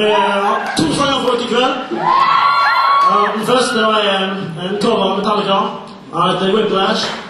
med uh, to sanger for dere i kveld. Den første er en cover av Metallica. Han heter Whiplash.